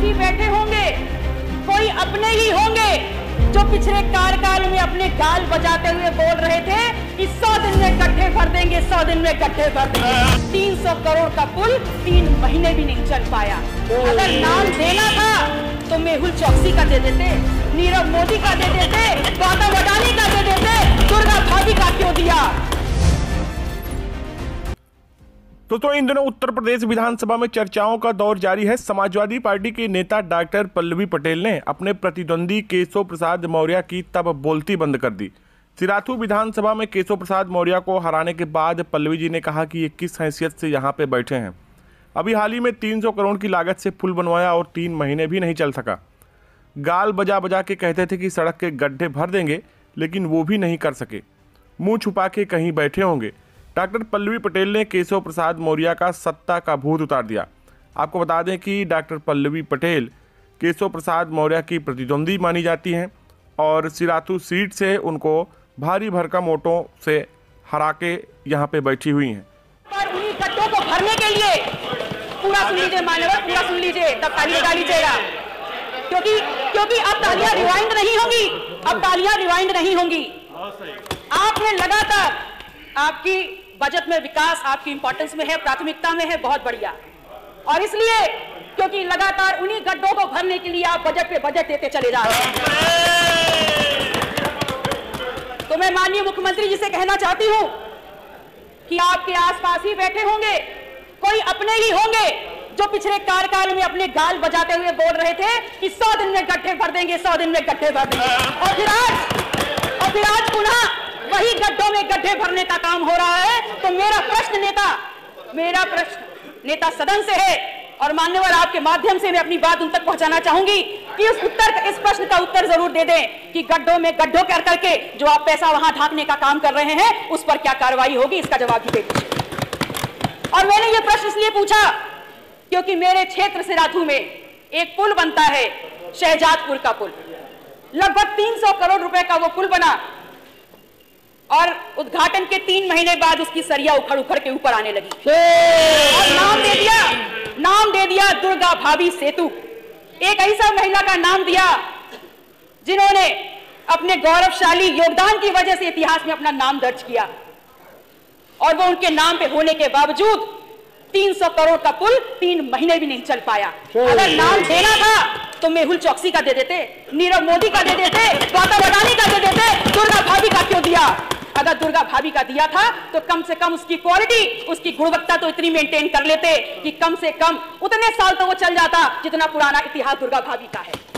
ही बैठे होंगे। कोई अपने ही होंगे जो पिछले कार्यकाल में अपने गाल बजाते हुए बोल रहे थे कि सौ दिन में गड्ढे भर देंगे सौ दिन में गड्ढे भर देंगे। तीन सौ करोड़ का पुल तीन महीने भी नहीं चल पाया। अगर नाम देना था तो मेहुल चौकसी का दे देते नीरव मोदी का दे देते गौतम अडानी का दे देते दुर्गा दोस्तों इन दिनों उत्तर प्रदेश विधानसभा में चर्चाओं का दौर जारी है। समाजवादी पार्टी के नेता डॉक्टर पल्लवी पटेल ने अपने प्रतिद्वंदी केशव प्रसाद मौर्य की तब बोलती बंद कर दी। सिराथू विधानसभा में केशव प्रसाद मौर्य को हराने के बाद पल्लवी जी ने कहा कि ये किस हैसियत से यहाँ पे बैठे हैं। अभी हाल ही में 300 करोड़ की लागत से पुल बनवाया और तीन महीने भी नहीं चल सका। गाल बजा बजा के कहते थे कि सड़क के गड्ढे भर देंगे, लेकिन वो भी नहीं कर सके। मुँह छुपा के कहीं बैठे होंगे। डॉक्टर पल्लवी पटेल ने केशव प्रसाद मौर्य का सत्ता का भूत उतार दिया। आपको बता दें कि डॉक्टर पल्लवी पटेल केशव प्रसाद मौर्य की प्रतिद्वंदी मानी जाती हैं और सिराथू सीट से उनको भारी भरकम वोटों से हरा के यहाँ पे बैठी हुई हैं। गड्ढों को भरने के लिए पूरा सुन लीजिए मान्यवर पूरा सुन लीजिए तब ताली बजा लीजिएगा क्योंकि क्योंकि अब तालियाँ रिवाइंड नहीं होंगी अब तालियाँ रिवाइंड नहीं होंगी। आपने लगातार आपकी बजट में विकास आपकी इंपॉर्टेंस में है, प्राथमिकता में है, बहुत बढ़िया। और इसलिए, क्योंकि लगातार उन्हीं गड्ढों को भरने के लिए आप बजट पे बजट देते चले जा रहे हैं। तो मैं माननीय मुख्यमंत्री जी से कहना चाहती हूँ कि आपके आसपास ही बैठे होंगे, कोई अपने ही होंगे, जो पिछले कार्यकाल में अपने गाल बजाते हुए बोल रहे थे कि सौ दिन में गड्ढे भर देंगे, सौ दिन में गड्ढे भर देंगे। और फिर आज और फिर आज पुनः वही गड्ढों में गड्ढे भरने का काम हो रहा है तो मेरा प्रश्न नेता, मेरा प्रश्न नेता सदन से है, और मान्यवर आपके माध्यम से मैं अपनी बात उन तक पहुंचाना चाहूँगी कि उस उत्तर, इस प्रश्न का उत्तर ज़रूर दे दें कि गड्ढों में गड्ढों कर करके जो आप पैसा वहाँ ढांकने का काम कर रहे हैं, उस पर क्या कार्रवाई होगी? इसका जवाब भी दे दीजिए। और मैंने ये प्रश्न इसलिए पूछा क्योंकि मेरे क्षेत्र से राथू में एक पुल बनता है, शहजादपुर का पुल। लगभग 300 करोड़ रुपए का वो पुल बना और उद्घाटन के तीन महीने बाद उसकी सरिया उखड़ उखड़ के ऊपर आने लगी। और नाम दे दिया नाम दे दिया दुर्गा भाभी सेतु। एक ऐसा महिला का नाम दिया जिन्होंने अपने गौरवशाली योगदान की वजह से इतिहास में अपना नाम दर्ज किया। और वो उनके नाम पे होने के बावजूद 300 करोड़ का पुल तीन महीने भी नहीं चल पाया। अगर नाम देना था तो मेहुल चौकसी का दे देते नीरव मोदी का दे देते गौतम अडानी का दे देते दुर्गा भाभी का क्यों दिया? अगर दुर्गा भाभी का दिया था तो कम से कम उसकी क्वालिटी उसकी गुणवत्ता तो इतनी मेंटेन कर लेते कि कम से कम उतने साल तो वो चल जाता जितना पुराना इतिहास दुर्गा भाभी का है।